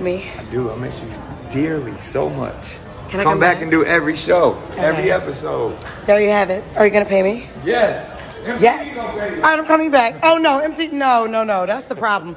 me? I do. I miss you dearly so much. Can I come back back? and do every show, every episode? There you have it. Are you gonna pay me? Yes. MC Yes. I'm coming back. Oh no, MC. No, no, no. That's the problem.